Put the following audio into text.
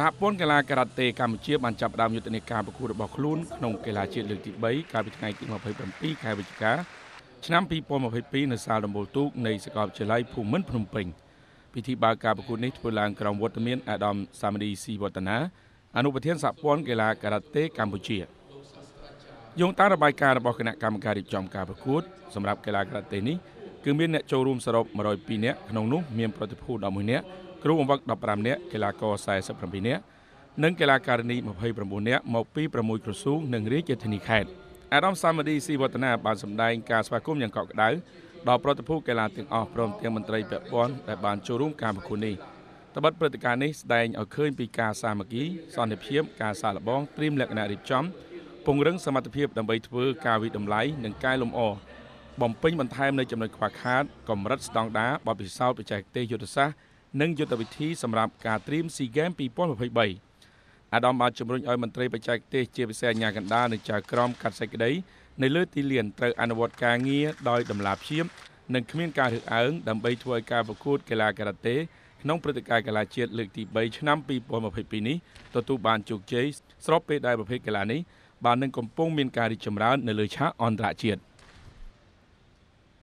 សហព័ន្ធកីឡាការ៉ាតេកម្ពុជាបានចាប់ផ្ដើមយុទ្ធនាការប្រកួតរបស់ខ្លួនក្នុងកីឡាជាតិលើកទី3កាលពីថ្ងៃទី27ខែវិច្ឆិកាឆ្នាំ2022នៅសាលដំបូលទូកនៃសាកលវិទ្យាល័យភូមិន្ទភ្នំពេញពិធីបើកការប្រកួតនេះធ្វើឡើងក្រោមវត្តមានអាដាមសាមឌីស៊ីវឌ្ឍនាអនុប្រធានសហព័ន្ធកីឡាការ៉ាតេកម្ពុជាយោងតាមរបាយការណ៍របស់គណៈកម្មការរៀបចំការប្រកួតសម្រាប់កីឡាការ៉ាតេនេះគឺមានអ្នកចូលរួមសរុប102នាក់ក្នុងនោះមានប្រតិភូ11នាក់ គ្រូបង្វឹក15នាក់កីឡាករ47នាក់និងកីឡាការិនី29នាក់មកពី6ក្រសួងនិងរាជធានីខេត្តអាដាមសាមឌីស៊ីវឌ្ឍនាបានសម្ដែងការស្វាគមន៍យ៉ាងកក់ក្ដៅដល់ប្រតិភូកីឡាទាំងអស់ព្រមទាំងមន្ត្រីពាក់ព័ន្ធដែលបានចូលរួមការប្រកួតនេះត្បិតព្រឹត្តិការណ៍នេះស្ដែងឲ្យឃើញពីការសាមគ្គីសន្តិភាពការសាកល្បងត្រៀមលក្ខណៈរៀបចំពង្រឹងសមត្ថភាពដើម្បីធ្វើការវិតម្លៃនិងកែលម្អបំពេញបន្ថែមនៅចំណុចខ្វះខាតកម្រិតស្តង់ដារបទពិសោធន៍បច្ចេកទេសយុទ្ធសាស្ត្រ និងយុទ្ធវិធីសម្រាប់ការត្រៀម SEA Games 2023អាដាមបានជំរុញឲ្យមន្ត្រីបច្ចេកទេសជាពិសេសអាជ្ញាកណ្ដាលនិងចៅក្រមកាត់សេចក្តីនៅលើទីលានត្រូវអនុវត្តការងារដោយដំណាព្យាបនិងគ្មានការរើសអើងដើម្បីធ្វើឲ្យការប្រកួតកីឡាការ៉ាតេក្នុងព្រឹត្តិការណ៍កីឡាជាតិលើកទី3ឆ្នាំ2022នេះទទួលបានជោគជ័យស្របពេលដែលប្រភេទកីឡានេះបាននឹងកំពុងមានការរីកចម្រើននៅលើឆាកអន្តរជាតិ